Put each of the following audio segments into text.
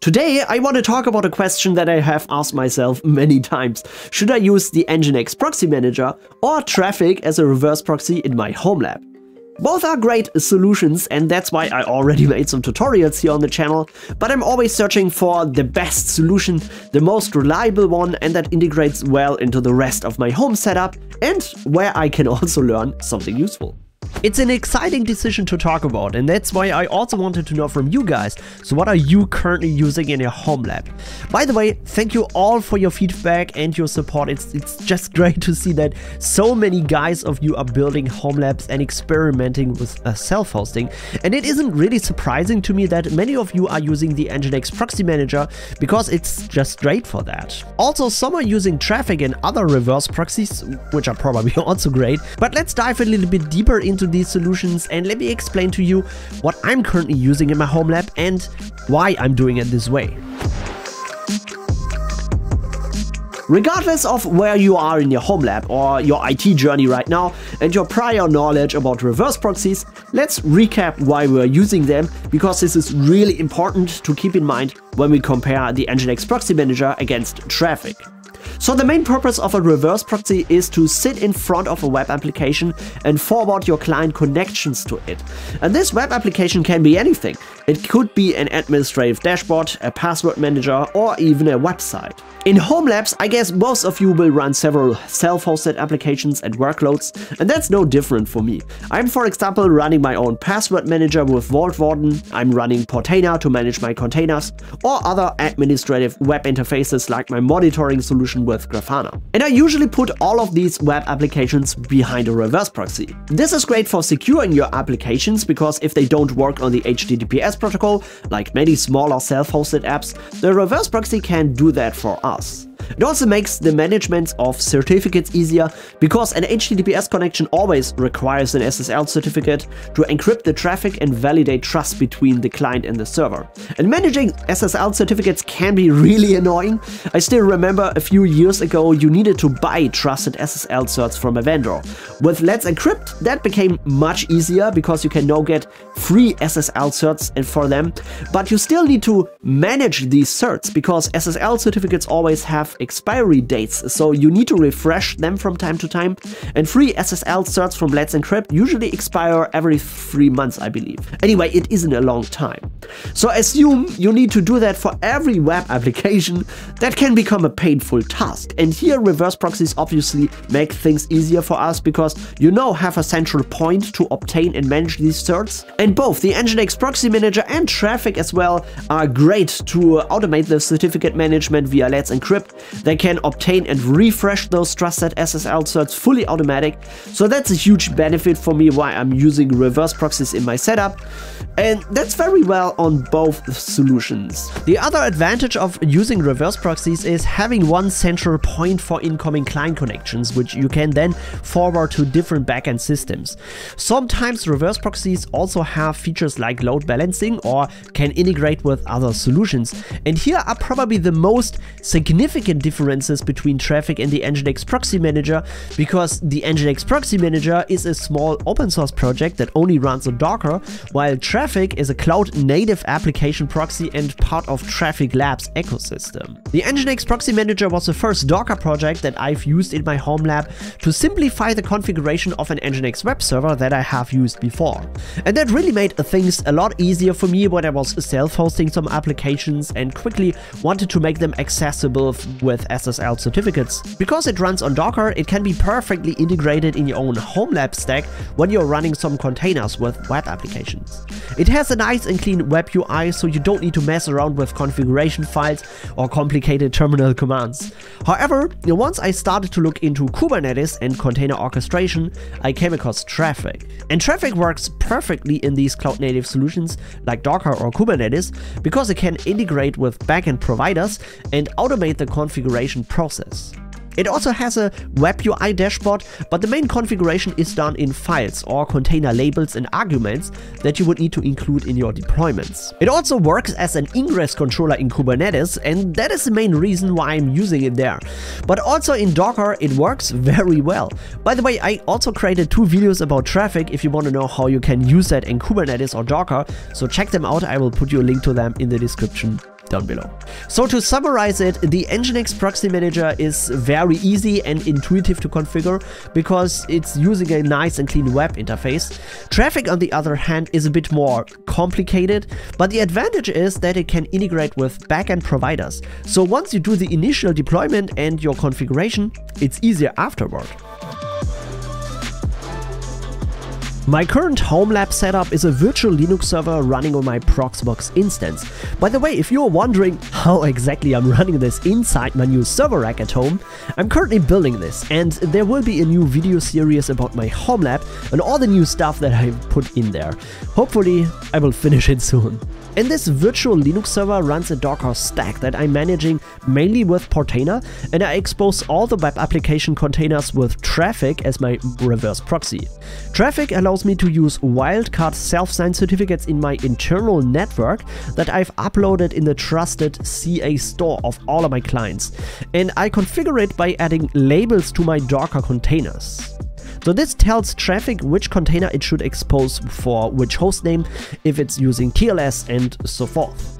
Today, I want to talk about a question that I have asked myself many times. Should I use the Nginx Proxy Manager or Traefik as a reverse proxy in my home lab? Both are great solutions and that's why I already made some tutorials here on the channel, but I'm always searching for the best solution, the most reliable one and that integrates well into the rest of my home setup and where I can also learn something useful. It's an exciting decision to talk about and that's why I also wanted to know from you guys, so what are you currently using in your home lab? By the way, thank you all for your feedback and your support, it's, it's just great to see that so many guys of you are building home labs and experimenting with uh, self-hosting and it isn't really surprising to me that many of you are using the Nginx Proxy Manager because it's just great for that. Also some are using Traefik and other reverse proxies, which are probably also great, but let's dive a little bit deeper into these solutions and let me explain to you what I'm currently using in my home lab and why I'm doing it this way. Regardless of where you are in your home lab or your IT journey right now and your prior knowledge about reverse proxies, let's recap why we're using them because this is really important to keep in mind when we compare the Nginx Proxy Manager against Traefik. So the main purpose of a reverse proxy is to sit in front of a web application and forward your client connections to it. And this web application can be anything. It could be an administrative dashboard, a password manager, or even a website. In Home Labs, I guess most of you will run several self-hosted applications and workloads, and that's no different for me. I'm for example running my own password manager with Vaultwarden, I'm running Portainer to manage my containers, or other administrative web interfaces like my monitoring solution with Grafana. And I usually put all of these web applications behind a reverse proxy. This is great for securing your applications because if they don't work on the HTTPS protocol, like many smaller self-hosted apps, the reverse proxy can do that for us us. It also makes the management of certificates easier because an HTTPS connection always requires an SSL certificate to encrypt the traffic and validate trust between the client and the server. And managing SSL certificates can be really annoying. I still remember a few years ago you needed to buy trusted SSL certs from a vendor. With Let's Encrypt that became much easier because you can now get free SSL certs for them, but you still need to manage these certs because SSL certificates always have expiry dates, so you need to refresh them from time to time. And free SSL certs from Let's Encrypt usually expire every three months, I believe. Anyway, it isn't a long time. So assume you need to do that for every web application. That can become a painful task. And here reverse proxies obviously make things easier for us because you now have a central point to obtain and manage these certs. And both the Nginx Proxy Manager and Traefik as well are great to automate the certificate management via Let's Encrypt they can obtain and refresh those trusted SSL certs fully automatic. So that's a huge benefit for me why I'm using reverse proxies in my setup. And that's very well on both solutions. The other advantage of using reverse proxies is having one central point for incoming client connections, which you can then forward to different backend systems. Sometimes reverse proxies also have features like load balancing or can integrate with other solutions. And here are probably the most significant differences between Traefik and the Nginx Proxy Manager because the Nginx Proxy Manager is a small open source project that only runs on Docker, while Traefik is a cloud native application proxy and part of Traefik Labs ecosystem. The Nginx Proxy Manager was the first Docker project that I've used in my home lab to simplify the configuration of an Nginx web server that I have used before. And that really made things a lot easier for me when I was self-hosting some applications and quickly wanted to make them accessible with SSL certificates. Because it runs on Docker, it can be perfectly integrated in your own home lab stack when you're running some containers with web applications. It has a nice and clean web UI, so you don't need to mess around with configuration files or complicated terminal commands. However, once I started to look into Kubernetes and container orchestration, I came across Traefik. And Traefik works perfectly in these cloud-native solutions like Docker or Kubernetes because it can integrate with backend providers and automate the configuration process. It also has a web UI dashboard, but the main configuration is done in files or container labels and arguments that you would need to include in your deployments. It also works as an ingress controller in Kubernetes, and that is the main reason why I'm using it there. But also in Docker, it works very well. By the way, I also created two videos about Traefik if you want to know how you can use that in Kubernetes or Docker, so check them out, I will put you a link to them in the description down below. So to summarize it, the Nginx Proxy Manager is very easy and intuitive to configure because it's using a nice and clean web interface. Traefik, on the other hand is a bit more complicated, but the advantage is that it can integrate with backend providers. So once you do the initial deployment and your configuration, it's easier afterward. My current home lab setup is a virtual Linux server running on my Proxmox instance. By the way, if you're wondering how exactly I'm running this inside my new server rack at home, I'm currently building this and there will be a new video series about my home lab and all the new stuff that I've put in there. Hopefully, I will finish it soon. And this virtual Linux server runs a Docker stack that I'm managing mainly with Portainer, and I expose all the web application containers with Traefik as my reverse proxy. Traefik allows me to use wildcard self-signed certificates in my internal network that I've uploaded in the trusted CA store of all of my clients, and I configure it by adding labels to my Docker containers. So this tells Traefik which container it should expose for which hostname, if it's using TLS and so forth.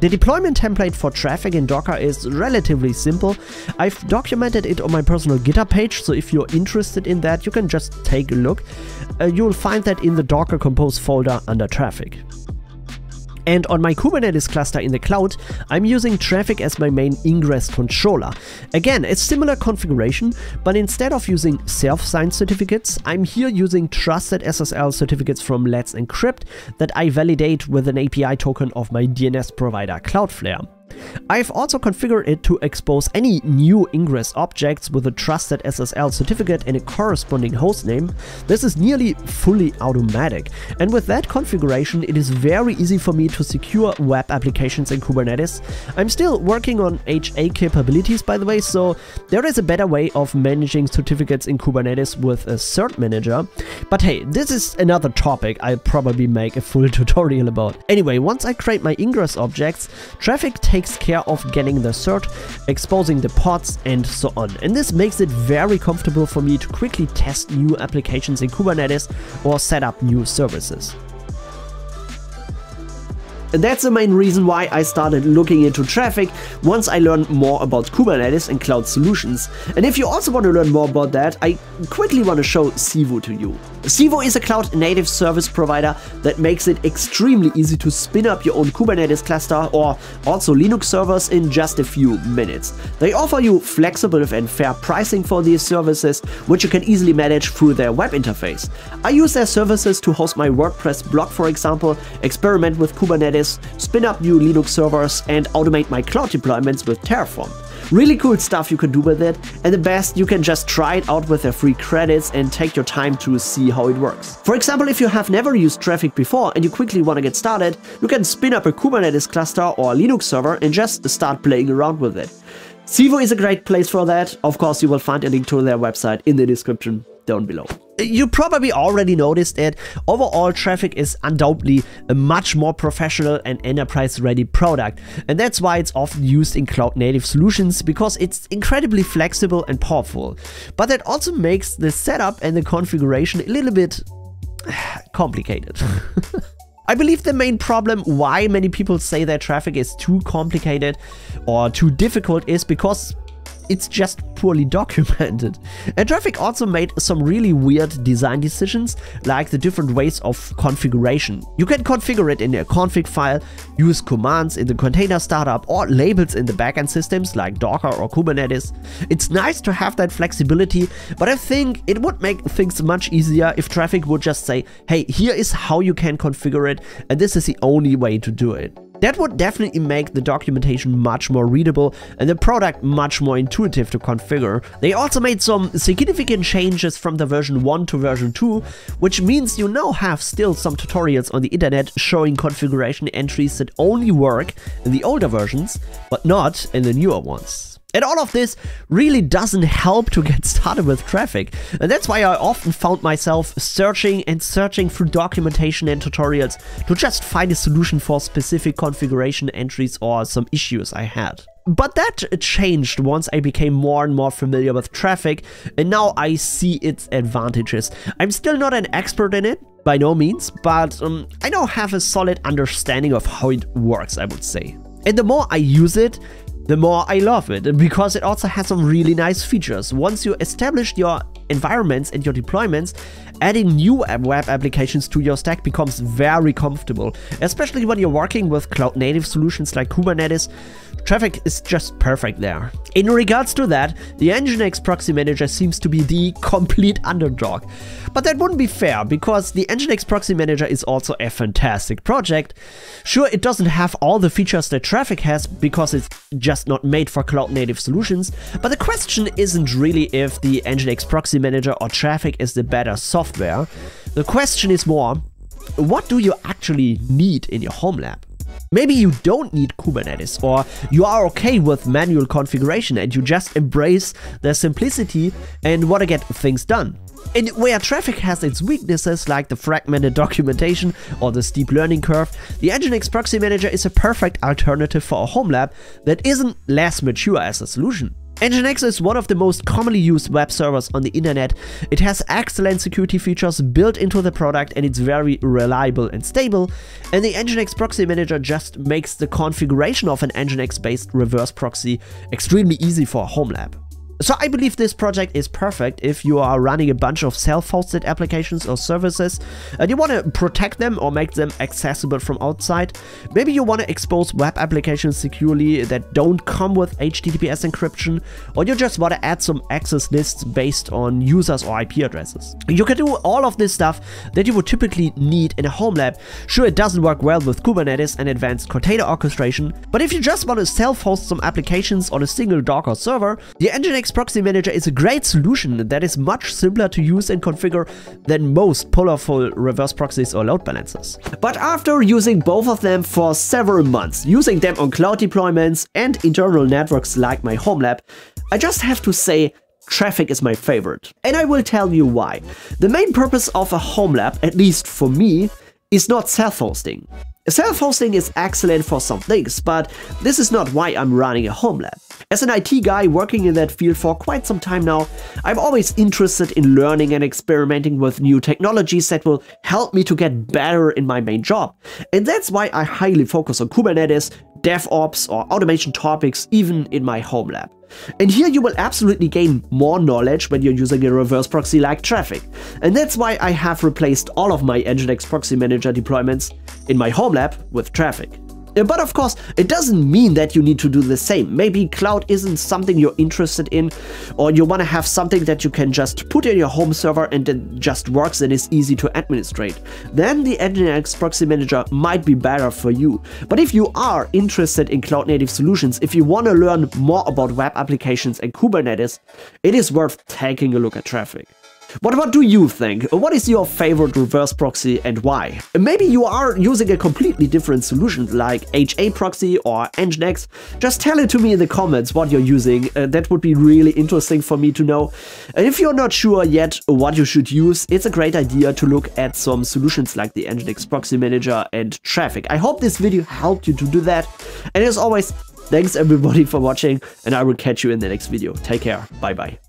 The deployment template for Traefik in Docker is relatively simple. I've documented it on my personal GitHub page, so if you're interested in that, you can just take a look. Uh, you'll find that in the Docker Compose folder under Traefik. And on my Kubernetes cluster in the cloud, I'm using Traefik as my main ingress controller. Again, a similar configuration, but instead of using self-signed certificates, I'm here using trusted SSL certificates from Let's Encrypt that I validate with an API token of my DNS provider Cloudflare. I've also configured it to expose any new ingress objects with a trusted SSL certificate and a corresponding hostname. This is nearly fully automatic. And with that configuration, it is very easy for me to secure web applications in Kubernetes. I'm still working on HA capabilities, by the way, so there is a better way of managing certificates in Kubernetes with a cert manager. But hey, this is another topic I'll probably make a full tutorial about. Anyway, once I create my ingress objects, Traefik takes takes care of getting the cert, exposing the pods and so on. And this makes it very comfortable for me to quickly test new applications in Kubernetes or set up new services. And that's the main reason why I started looking into Traefik once I learned more about Kubernetes and cloud solutions. And if you also want to learn more about that, I quickly want to show Civo to you. Civo is a cloud native service provider that makes it extremely easy to spin up your own Kubernetes cluster or also Linux servers in just a few minutes. They offer you flexible and fair pricing for these services, which you can easily manage through their web interface. I use their services to host my WordPress blog, for example, experiment with Kubernetes, spin up new Linux servers, and automate my cloud deployments with Terraform. Really cool stuff you can do with it, and the best, you can just try it out with their free credits and take your time to see how it works. For example, if you have never used Traefik before and you quickly want to get started, you can spin up a Kubernetes cluster or a Linux server and just start playing around with it. Civo is a great place for that. Of course, you will find a link to their website in the description down below. You probably already noticed it. Overall, Traefik is undoubtedly a much more professional and enterprise-ready product. And that's why it's often used in cloud-native solutions, because it's incredibly flexible and powerful. But that also makes the setup and the configuration a little bit complicated. I believe the main problem why many people say that Traefik is too complicated or too difficult is because it's just poorly documented. And Traefik also made some really weird design decisions, like the different ways of configuration. You can configure it in a config file, use commands in the container startup, or labels in the backend systems like Docker or Kubernetes. It's nice to have that flexibility, but I think it would make things much easier if Traefik would just say, hey, here is how you can configure it, and this is the only way to do it. That would definitely make the documentation much more readable and the product much more intuitive to configure. They also made some significant changes from the version 1 to version 2, which means you now have still some tutorials on the internet showing configuration entries that only work in the older versions, but not in the newer ones. And all of this really doesn't help to get started with Traefik. And that's why I often found myself searching and searching through documentation and tutorials to just find a solution for specific configuration entries or some issues I had. But that changed once I became more and more familiar with Traefik and now I see its advantages. I'm still not an expert in it, by no means, but um, I now have a solid understanding of how it works, I would say. And the more I use it, the more I love it because it also has some really nice features. Once you establish your environments and your deployments, adding new web applications to your stack becomes very comfortable, especially when you're working with cloud native solutions like Kubernetes. Traefik is just perfect there. In regards to that, the Nginx Proxy Manager seems to be the complete underdog. But that wouldn't be fair, because the Nginx Proxy Manager is also a fantastic project. Sure, it doesn't have all the features that Traefik has, because it's just not made for cloud native solutions, but the question isn't really if the Nginx Proxy Manager or Traefik is the better software. The question is more, what do you actually need in your home lab? Maybe you don't need Kubernetes or you are okay with manual configuration and you just embrace the simplicity and want to get things done. And where Traefik has its weaknesses like the fragmented documentation or the steep learning curve, the Nginx Proxy Manager is a perfect alternative for a home lab that isn't less mature as a solution. Nginx is one of the most commonly used web servers on the internet. It has excellent security features built into the product and it's very reliable and stable. And the Nginx Proxy Manager just makes the configuration of an Nginx based reverse proxy extremely easy for a home lab. So I believe this project is perfect if you are running a bunch of self-hosted applications or services and you want to protect them or make them accessible from outside. Maybe you want to expose web applications securely that don't come with HTTPS encryption or you just want to add some access lists based on users or IP addresses. You can do all of this stuff that you would typically need in a home lab. Sure, it doesn't work well with Kubernetes and advanced container orchestration, but if you just want to self-host some applications on a single Docker server, the Nginx Proxy Manager is a great solution that is much simpler to use and configure than most powerful reverse proxies or load balancers. But after using both of them for several months, using them on cloud deployments and internal networks like my home lab, I just have to say Traefik is my favorite. And I will tell you why. The main purpose of a home lab, at least for me, is not self-hosting. Self-hosting is excellent for some things, but this is not why I'm running a home lab. As an IT guy working in that field for quite some time now, I'm always interested in learning and experimenting with new technologies that will help me to get better in my main job. And that's why I highly focus on Kubernetes, DevOps or automation topics even in my home lab. And here you will absolutely gain more knowledge when you're using a reverse proxy like Traefik. And that's why I have replaced all of my Nginx Proxy Manager deployments in my home lab with Traefik. But of course, it doesn't mean that you need to do the same. Maybe cloud isn't something you're interested in, or you want to have something that you can just put in your home server and it just works and is easy to administrate. Then the Nginx Proxy Manager might be better for you. But if you are interested in cloud native solutions, if you want to learn more about web applications and Kubernetes, it is worth taking a look at Traefik. But what do you think? What is your favorite reverse proxy and why? Maybe you are using a completely different solution like HAProxy or Nginx. Just tell it to me in the comments what you're using. Uh, that would be really interesting for me to know. And if you're not sure yet what you should use, it's a great idea to look at some solutions like the Nginx Proxy Manager and Traefik. I hope this video helped you to do that. And as always, thanks everybody for watching and I will catch you in the next video. Take care. Bye bye.